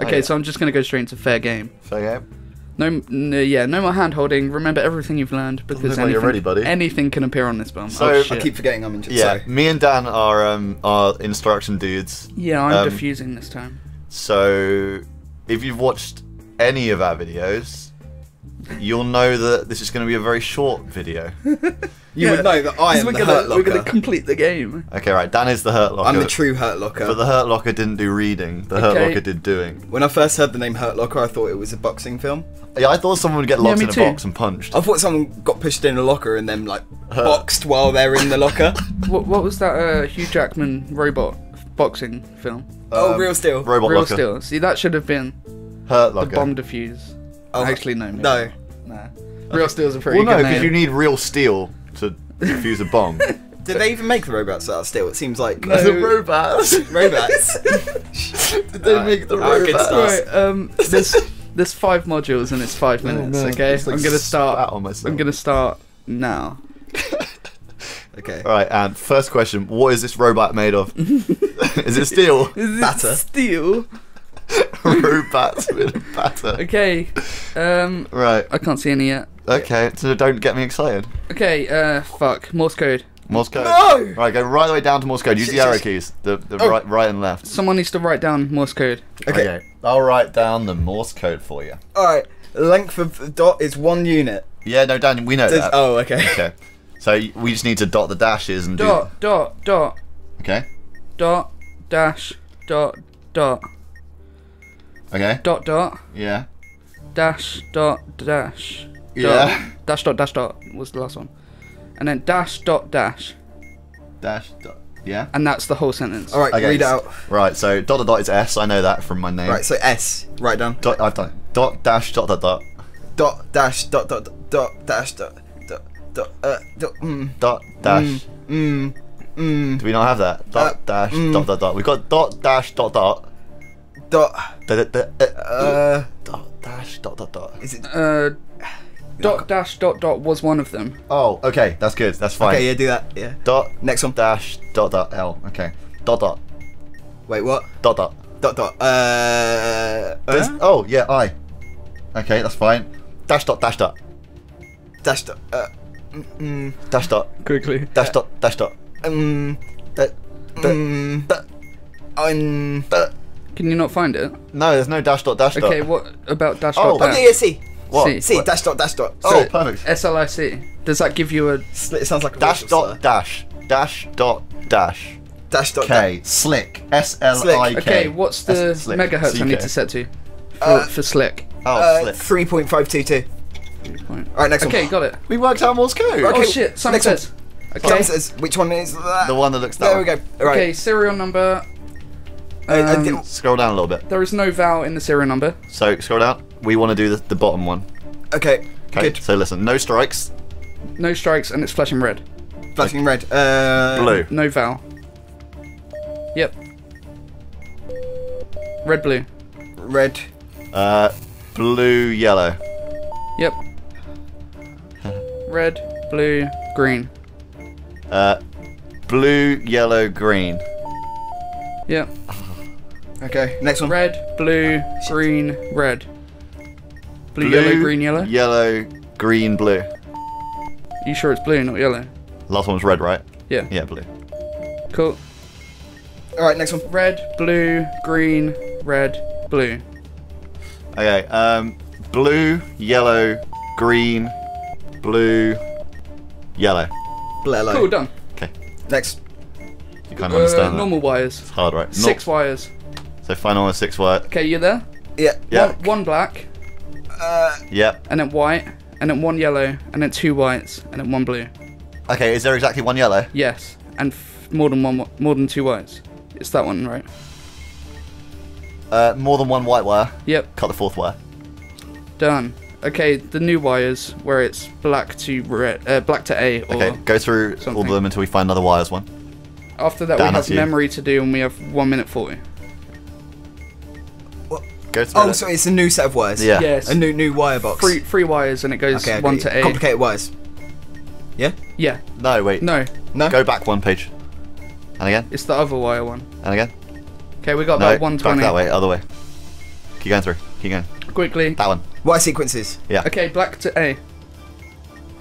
Okay, yeah. so I'm just gonna go straight into fair game. Fair game. No, n- yeah, no more hand holding. Remember everything you've learned because anything, you're ready, buddy. anything can appear on this bum. So, oh, I keep forgetting I'm injured. Yeah, Sorry. me and Dan are um are instruction dudes. yeah, I'm um, diffusing this time. So if you've watched any of our videos, you'll know that this is going to be a very short video. You would know that I 'Cause am we're the gonna, Hurt We're gonna complete the game. Okay, right. Dan is the Hurt Locker. I'm the true Hurt Locker. But the Hurt Locker didn't do reading. The Hurt Okay. Locker did doing. When I first heard the name Hurt Locker, I thought it was a boxing film. Yeah, I thought someone would get locked me in a too. box and punched. I thought someone got pushed in a locker and then like boxed while they're in the locker. What, what was that uh, Hugh Jackman robot boxing film? oh, Um, real steel. Robot Real Locker. Steel. See, that should have been Hurt Locker. the bomb defuse. Oh, Actually, no. maybe. No. Nah. Real Steel's a pretty good one. well, no, because you need real steel to defuse a bomb. Did they even make the robots out of steel? It seems like No. the robots. robots. Did they make the Alright, good robots? stuff. Right, um, there's there's five modules and it's five minutes. Oh, man, okay, like, I'm gonna spat start. on myself. I'm gonna start now. okay. All right, and first question: What is this robot made of? is it steel? Is it Batter. steel? Robots with a batter. Okay. Um, Right. I can't see any yet. Okay, so don't get me excited. Okay. Uh, fuck. Morse code. Morse code. No! Right, go right the way down to Morse code. Use the arrow keys. The, the Oh. right, right and left. Someone needs to write down Morse code. Okay. okay. I'll write down the Morse code for you. All right. Length of the dot is one unit. Yeah, no, Dan, we know Does- that. oh, okay. Okay. So we just need to dot the dashes and Dot. Dot. Dot. do. Okay. Dot. Dash. Dot. Dot. Okay. Dot. Dot. Yeah. Dash. Dot. Dash. Yeah. Dot. Dash. Dot. Dash. Dot was the last one. And then dash. Dot. Dash. Dash. Dot. Yeah. And that's the whole sentence. All right. Okay. Read out. Right. So dot dot dot is S. I know that from my name. Right. So S. Write down. Dot. I've done. it. Dot dash dot dot dot Dot dash dot dot dot, dot dash dot dot dot uh dot mm dot dash. mm mm Do we not have that? Dot Uh, dash mm. dot dot dot. We've got dot dash dot dot. Dot Da, da, da, uh, uh dot dash dot dot dot. is it Uh, dot dash dot dot was one of them. Oh, okay, that's good. That's fine. okay yeah do that yeah Dot next one dash dot dot L. Okay. Dot dot wait what dot dot. dot dot uh, There's- uh Oh yeah, I. Okay, that's fine. Dash dot dash dot dash dot uh mm, mm dash dot Quickly. dash dot dash dot. um Da- da- mm da- um da- Can you not find it? No, there's no dash dot dash dot. Okay, what about dash Oh, dot okay dash? yeah C What? C. C dash dot dash dot Oh, Split. perfect. SLIC. Does that give you a it sounds like a Dash dot slur. dash dash dot dash. dash dot K slick S L I K. Okay, what's the S- slick, megahertz I CK. need to set to? For, Uh, for slick. Oh, uh slick. three point five two two Point. all right next Okay, one Okay, got it. We worked out Morse code. Oh shit, Simon next one. says. Tom Okay. says which one is that The one that looks that there we go all right Okay, serial number. Uh, uh, Um, Scroll down a little bit. there is no vowel in the serial number. So scroll down. We want to do the, the bottom one. okay Okay. good So listen. No strikes. No strikes and it's flashing red. flashing red uh Blue. No vowel. Yep. Red, blue. red Uh, blue, yellow. Yep. Red, blue, green. Uh, blue, yellow, green. Yep. Okay next one Red, blue, green, red. Blue, yellow, green, yellow. Yellow, green, blue. You sure it's blue, not yellow? Last one was red, right? Yeah. Yeah, blue. Cool. all right next one Red, blue, green, red, blue. Okay. Um, blue, yellow, green, blue, yellow. Blello. Cool, done. Okay. Next. You kind of Uh, understand that. normal wires. It's hard, right? Six Not- wires. So final one is six wire. Okay, you there? Yeah. Yeah. One, one black, Uh, Yep. and then white, and then one yellow, and then two whites, and then one blue. Okay. Is there exactly one yellow? Yes, and f- more than one, more than two whites. It's that one, right? Uh, more than one white wire. Yep, Cut the fourth wire. done. Okay, the new wires where it's black to red, uh, black to A, or Okay. Go through all of them until we find another wires one. after that Dan, we have that's you. memory to do, and we have one minute forty. Go through. oh, it. so it's a new set of wires. Yeah. Yes, A new new wire box. three three wires, and it goes Okay, I one get you. to A. Complicated wires. Yeah. Yeah, No, wait. no, No. Go back one page. And again. it's the other wire one. And again. Okay, we got No. about one Back twenty. that way. Other way. Keep going through. Keep going. Quickly. That one. Wire sequences. Yeah. Okay, black to A.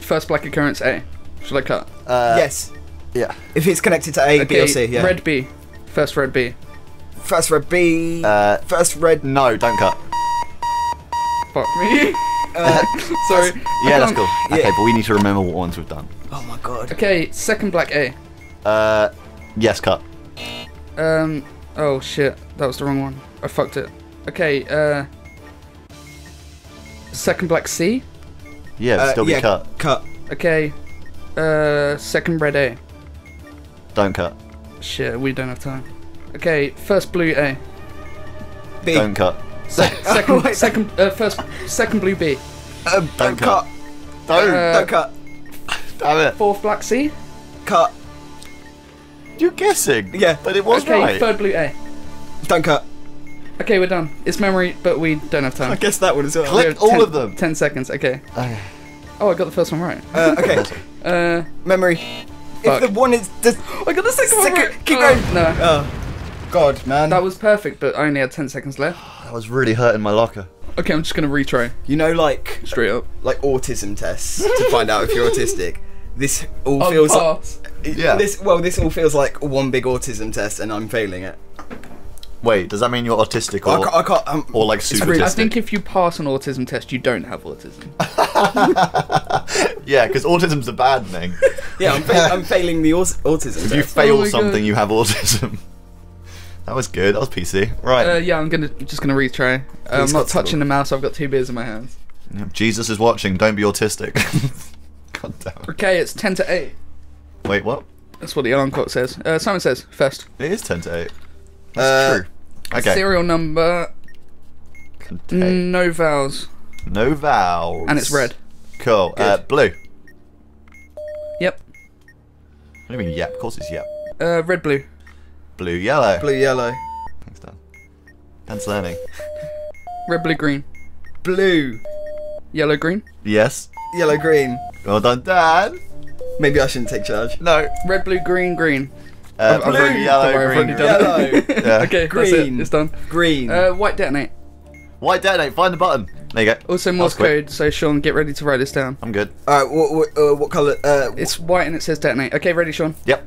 First black occurrence A. Should I cut? Uh, yes. Yeah. If it's connected to A, B, Okay, or C. Yeah. red B. First red B. First red B. Uh, first red. no, don't cut. Fuck me. Uh, Sorry. Yeah, that's can't- cool. Yeah. Okay, but we need to remember what ones we've done. oh my god. Okay, second black A. Uh, yes, cut. Um. Oh shit, that was the wrong one. I fucked it. Okay. Uh. Second black C. Yeah, it'll Uh, still be yeah, cut. Cut. Okay. Uh. Second red A. Don't cut. Shit, we don't have time. Okay, first blue A. B. Don't cut. Se- second, Wait. second, uh, first, second blue B. Um, Don't don't cut. cut. Don't. Uh, Don't cut. Damn it. Fourth black C. Cut. You're guessing. Yeah. But it was okay, right. third blue A. Don't cut. Okay, we're done. It's memory, but we don't have time. I guess that one as well. Click. All 10 of them. Ten seconds. Okay. Okay. Oh, I got the first one right. Uh, okay. Uh, Memory. Fuck. If the one is the I got the second, one Second- right. keep Oh, going. No, oh god, man. that was perfect, but I only had ten seconds left. That was really hurting my locker. Okay, I'm just gonna retry you know, like straight up. like autism tests to find out if you're autistic. This all I'll feels like. Yeah. this. Well, this all feels like one big autism test, and I'm failing it. Wait, does that mean you're autistic I or, can't. I can't um, or like super really- I think if you pass an autism test, you don't have autism. yeah, because autism's a bad thing. yeah, I'm, fa- I'm failing the aus- autism if you fail Oh something, God. you have autism. That was good. That was PC. Right. Uh, yeah, I'm gonna just gonna retry. Uh, I'm not touching the mouse. I've got two beers in my hands. Jesus is watching. Don't be autistic. God damn. it. Okay, it's ten to eight. Wait, what? That's what the alarm clock says. Uh, Simon says first. It is ten to eight. That's Uh, true. Okay. Serial number Contain. no vowels, No vowels. and it's red. Cool. Uh, blue. Yep. What do you mean yep? Of course it's yep. Uh, red blue. Blue yellow. Blue, yellow, Thanks, Dan. Dan's learning. Red blue green. blue, Yellow green. Yes. yellow, green. Well done, Dan. Maybe I shouldn't take charge. No. Red blue green green. Uh, I've- I've blue, already- yellow, don't worry, I've green. already done it. Yellow. Yeah. okay, that's it. Green. It's done. Green. Uh, white detonate. White detonate. Find the button. There you go. Also That Morse code. So Shaun, get ready to write this down. I'm good. Alright, what what, uh, what color? Uh, It's white and it says detonate. Okay, ready, Shaun? Yep.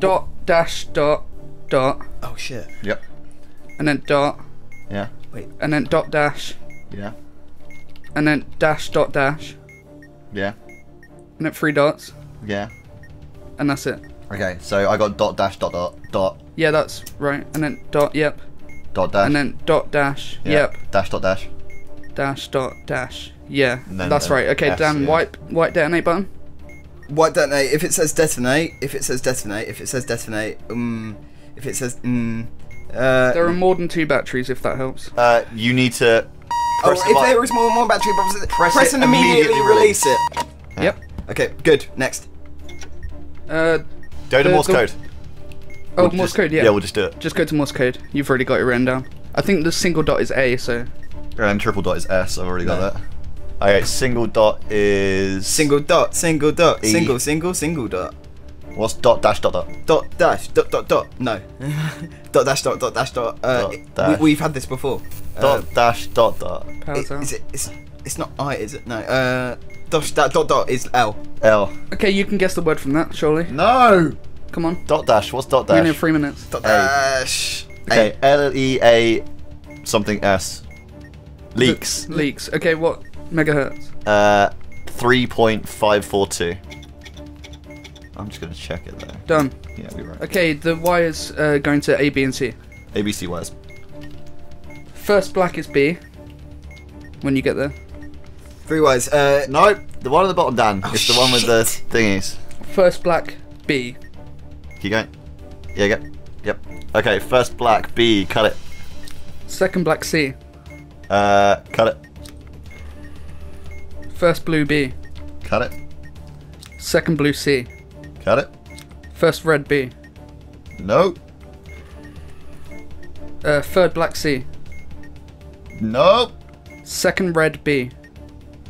Dot dash dot dot, oh shit. Yep. and then dot, Yeah. Wait. And then dot dash, Yeah. and then dash dot dash, Yeah. and then three dots, Yeah. and that's it. Okay. So I got dot dash dot dot dot Yeah, that's right. And then dot, yep. dot dash. And then dot dash, yeah. yep. Dash dot dash. Dash dot dash. Yeah, that's right. Okay, S, Dan, yeah. white white detonate button. White detonate. If it says detonate, if it says detonate, if it says detonate, um, if it says um, uh, There are more than two batteries, if that helps. Uh, you need to. oh, press the if button. there is more than one battery, press, Press press it, and immediately, immediately release it. Yeah. Yep. Okay, good. Next. Uh, Go to Morse the- code. oh, We'll Morse just- code. Yeah. Yeah, we'll just do it. Just go to Morse code. You've already got it written down. I think the single dot is A, so And triple dot is S. I've already got No. that. Okay, single dot is Single dot, single dot, E. single, single, single dot. What's dot dash dot dot? Dot dash, dot dot dot. No. dot dash dot dot dash dot. Uh, Dot, it- dash. We, we've had this before. Dot Uh, dash dot dot. powers it- is it? It's, it's not I, is it? No. Uh, dash that dot dot is L. L. Okay, you can guess the word from that, surely. No. Come on. Dot dash. What's dot dash? We only three minutes. Dot A. dash. Okay, L E A something S. Leaks. Leaks. Okay, what megahertz? Uh, three point five four two. I'm just gonna check it though. Done. Yeah, we're right. Okay, the wires uh, going to A, B, and C. A, B, C wires. First black is B. When you get there. Three wires. Uh, No, the one at the bottom, Dan. Oh, it's the one with the thingies. First black B. Keep going. Yeah, get. Yep. Okay, first black B. Cut it. Second black C. Uh, cut it. First blue B. Cut it. Second blue C. Cut it. First red B. No. Uh, third black C. No. Second red B.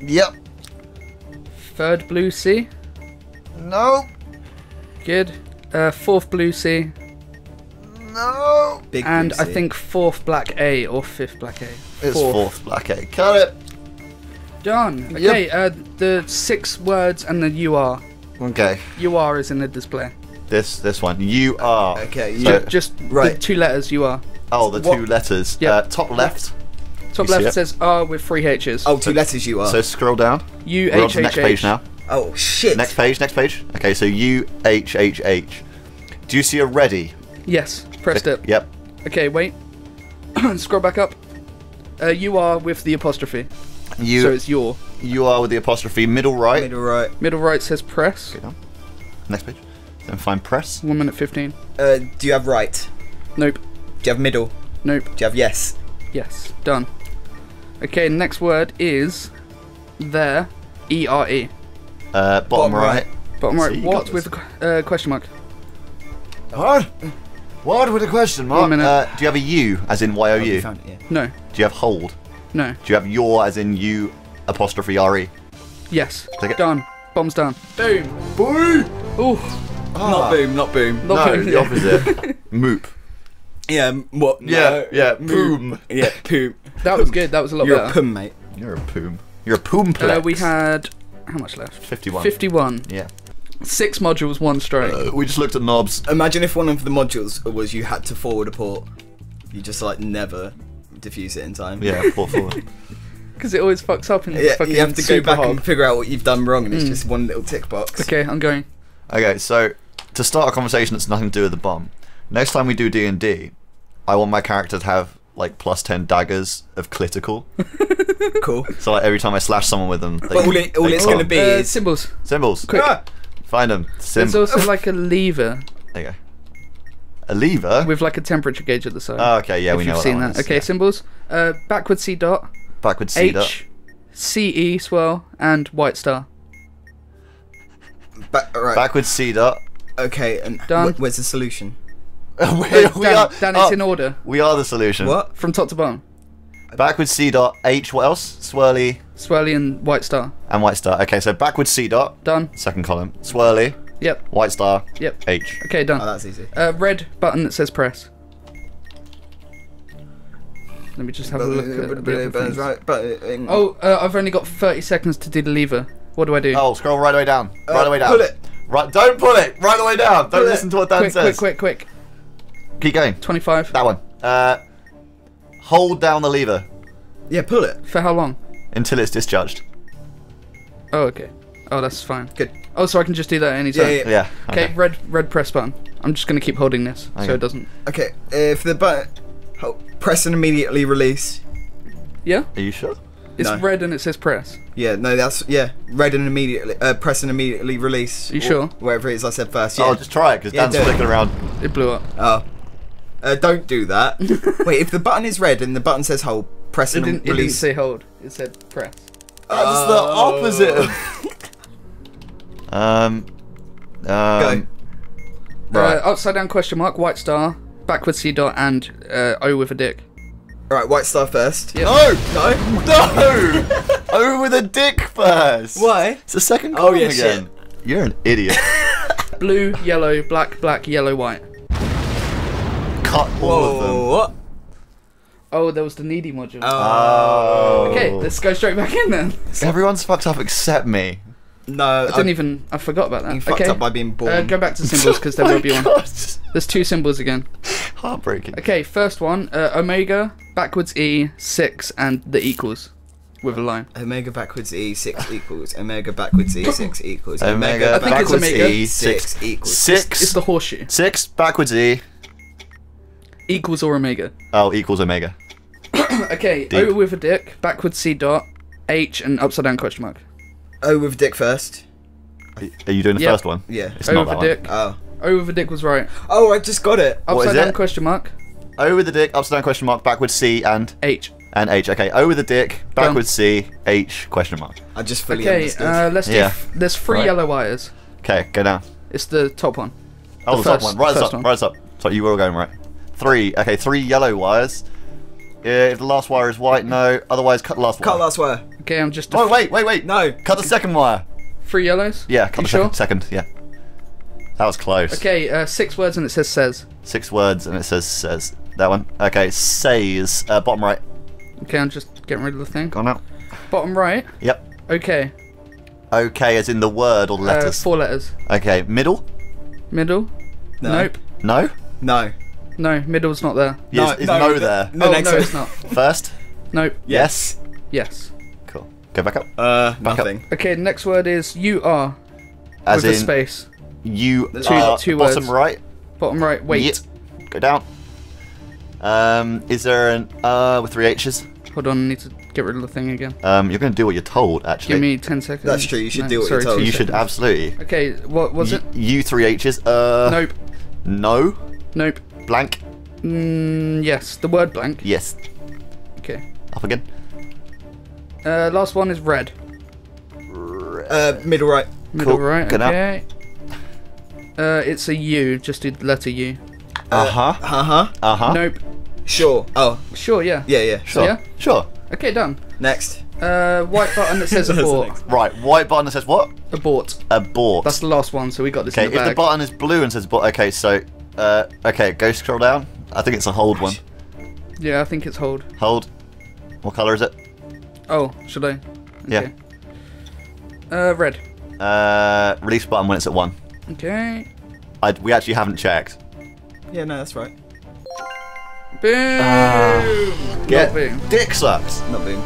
Yep. Third blue C. No. Good. Uh, fourth blue C. No. Big and I Lucy. think fourth black A or fifth black A. It's fourth black A. Cut it. Done. Okay, uh, the six words and the UR. Okay. UR is in the display. This this one. You are. Okay, So- you- Just Right. the two letters UR. Oh, the What- two letters. Yeah. Uh, top left. Top You left it? says R with three H's. Oh, two letters you are. So scroll down. U We're on to the next page now. oh shit. Next page. Next page. Okay. So U H H H. Do you see a ready? Yes, pressed it. Yep. Okay, wait. Scroll back up. Uh, UR with the apostrophe. You So it's your. You are with the apostrophe middle right. Middle right. Middle right says press. Go down. Next page. Then find press. One minute fifteen. Uh, do you have right? Nope. Do you have middle? Nope. Do you have yes? Yes. Done. Okay, next word is there. E R E. Uh, bottom, Bottom right. right. Bottom See, right. you What got with this. a uh, question mark? What? What with a question mark? One minute. Uh, do you have a U as in Y O Oh, you U? found it, yeah. No. Do you have hold? No. Do you have your as in U apostrophe R E? Yes. Take it. Done. Bombs down. Boom. Boom. Ooh. Not boom, not boom. Not No, boom. the opposite. Moop. Yeah, m- what? Yeah, No. yeah, Moom. poom. Yeah, poom. That was good. That was a lot You're better. a pum, mate. You're a poom. You're a poomplex. Uh, we had how much left? 51. 51. Yeah. Six modules, one straight. Uh, we just looked at knobs. Imagine if one of the modules was you had to forward a port. You just like never diffuse it in time. Yeah, four forward. Because it always fucks up in Yeah, fucking you have to go super back hog. and figure out what you've done wrong, and it's Mm. just one little tick box. Okay, I'm going. Okay, so to start a conversation that's nothing to do with the bomb, next time we do D and D, I want my character to have like plus ten daggers of critical. Cool. So like every time I slash someone with them, they, But all, it, all they it's going to be Uh, is symbols. symbols. Quick. Ah! Find them. Sim- There's also like a lever there you go. A lever. with like a temperature gauge at the side. oh, okay, yeah, if we know you've what seen that. that. one is. Okay, Yeah. symbols. Uh, backward C dot, Backward C dot. H, C E swirl, and white star. Ba- right. Backward C dot. Okay, and Done. wh- where's the solution? we, Dan, we are. Dan, oh, it's in order we are the solution. What? from top to bottom. Backward C dot. H. What else? Swirly Swirly and white star. and white star. Okay, so backward C dot. Done. Second column. Swirly. Yep. White star. Yep. H. Okay, done. Oh, done. that's easy. Uh, red button that says press. Let me just have a look at the other things. right, but uh, Oh, uh, I've only got 30 seconds to do the lever. What do I do? Oh, scroll right the way down. Uh, right the way down. pull it. Right, don't pull it. Right the way down. Don't Pull it. listen to what Dan quick, says. quick, quick, quick. Keep going. 25. That one. Uh, hold down the lever yeah, pull it. For how long? until it's discharged. Oh, okay. Oh, that's fine. Good. Oh, so I can just do that anytime. Yeah, yeah. Yeah. Okay, red red press button. I'm just gonna keep holding this so it doesn't. Okay, if the button, hold, press and immediately release. Yeah, Are you sure? it's No. red and it says press. Yeah, no, that's yeah. Red and immediately, uh, press and immediately release. You sure? Whatever it is I said first. Yeah. Oh, just try it because Yeah, Dan's do it. flicking around. It blew up. Oh. Uh, don't do that. Wait, if the button is red and the button says hold, press It and didn't, it didn't say hold. It said press. That's Oh. the opposite. Of... um. Um. Right. Uh, upside down question mark, white star, backward C dot, and uh, O with a dick. Alright, white star first. Yeah. No! No? No! with a dick first. Why? It's the second Oh, yeah, again. You're an idiot. Blue, yellow, black, black, yellow, white. Cut all of them. What? Oh, there was the needy module. Oh. Okay, let's go straight back in then. Everyone's fucked up except me. No, I didn't even. I forgot about that. You fucked okay. up by being born. Uh, go back to symbols because there Oh will my be one. There's two symbols again. Heartbreaking. Okay, first one, uh, omega, backwards E, six, and the equals with a line. Omega backwards E six equals Omega backwards E six equals Omega I think it's backwards omega. E six six equals six It's the horseshoe. six backwards E. Equals or omega. Oh, equals omega. Okay, Deep. O with a dick, backwards C dot, H, and upside down question mark. O with dick first. Are you doing the Yep. first one? Yeah. It's O not with that a one. dick. Oh. O with a dick was right. Oh, I just got it. What is Upside down it? question mark, O with the dick, upside down question mark, backwards C and H. and H. Okay, O with the dick, backwards C, H question mark. I just fully Okay, understood. uh, let's do. Yeah. F- there's three Right. yellow wires. Okay, go down. It's the top one. Oh, The the, top first- one. Right first up. one. Right up. So you were all going right. Three. Okay, three yellow wires. Yeah, if the last wire is white, no. Otherwise, cut the last wire. Cut wire. last wire. Okay, I'm just. Oh wait, wait, wait. No. Cut the second wire. Three yellows. Yeah, cut You the sure? second. Second. Yeah. That was close. Okay, uh, six words and it says says. Six words and it says says. That one. Okay, says. Uh, bottom right. Okay, I'm just getting rid of the thing. Gone out. Bottom right. Yep. Okay. Okay, as in the word or the Uh, letters. four letters. okay, middle. Middle. No. Nope. No. No. No, middle's not there. Yes, is no, no, there. The oh next no, one. it's not. First. Nope. Yes. Yes. Cool. Go back up. Uh, Back up. nothing. Okay, next word is you are As with in a space. you Two- are two words. bottom right. Bottom right. Wait. Yep. Go down. Um, is there an uh with three H's? Hold on. I need to get rid of the thing again. Um, you're going to do what you're told. Actually, Give me ten seconds. That's true, you should No, do what you're told. two you should absolutely. Okay. What was Y- it? You three H's. Uh, Nope. No. Nope. Blank. Mm, yes. The word blank. Yes. Okay. Up again. Uh, last one is red. Uh, middle right. Middle Cool. right. Good okay. Uh, it's a U. Just the letter U. Uh huh. Uh huh. Uh huh. Nope. Sure. Oh, Sure. Yeah. yeah, yeah. Sure. Yeah? Sure. Okay. Done. Next. Uh, white button that says That's the abort. Right. White button that says what? Abort. Abort. That's the last one. So we got this okay. If the the button is blue and says abort, okay. So, uh, okay. Go scroll down. I think it's a hold one. yeah, I think it's hold. Hold. What color is it? Oh, should I? Yeah. Uh, red. Uh, release button when it's at one. Okay. I, we actually haven't checked. Yeah, no, that's right. Boom. Not Get boom. dick sucks. Not boom.